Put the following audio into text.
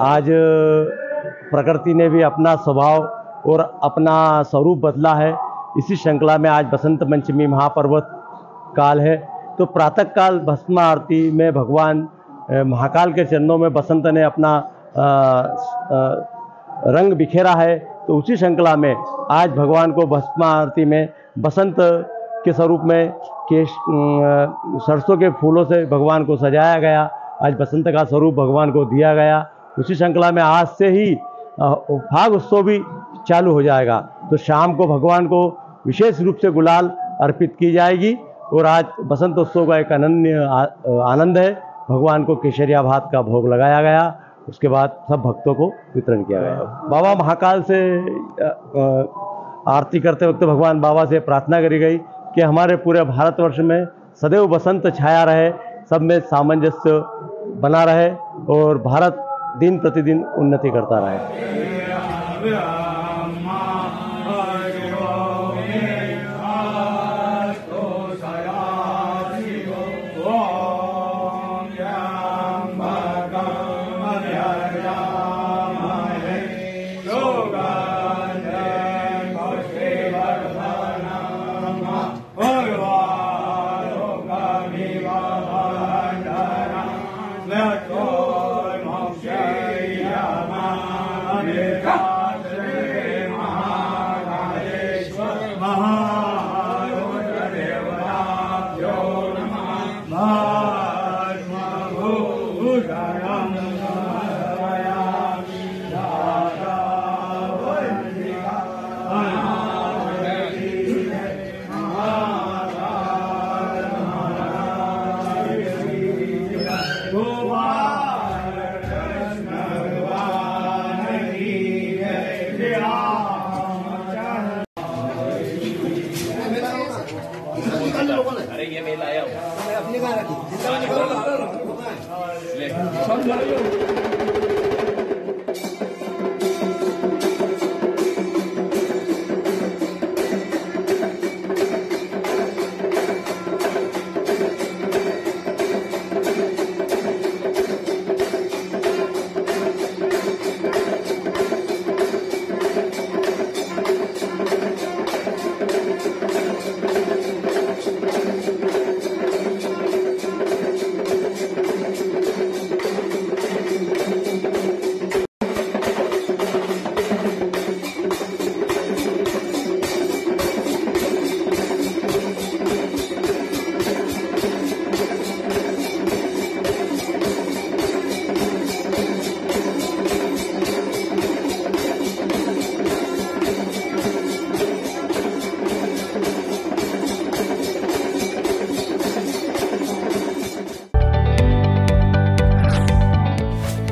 आज प्रकृति ने भी अपना स्वभाव और अपना स्वरूप बदला है। इसी श्रृंखला में आज बसंत पंचमी महापर्वत काल है। तो प्रातः काल भस्म आरती में भगवान महाकाल के चरणों में बसंत ने अपना अ, अ, रंग बिखेरा है। तो उसी श्रृंखला में आज भगवान को भस्म आरती में बसंत के स्वरूप में केश सरसों के फूलों से भगवान को सजाया गया। आज बसंत का स्वरूप भगवान को दिया गया। उसी श्रृंखला में आज से ही फाग उत्सव भी चालू हो जाएगा। तो शाम को भगवान को विशेष रूप से गुलाल अर्पित की जाएगी और आज बसंत उत्सव का एक अनन्य आनंद है। भगवान को केसरिया भात का भोग लगाया गया। उसके बाद सब भक्तों को वितरण किया गया। बाबा महाकाल से आरती करते वक्त भगवान बाबा से प्रार्थना करी गई। कि हमारे पूरे भारतवर्ष में सदैव बसंत छाया रहे, सब में सामंजस्य बना रहे और भारत दिन प्रतिदिन उन्नति करता रहे। God. अरे ये मैं लाया हूँ अपनी बार